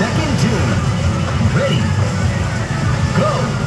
second tune. Ready, go!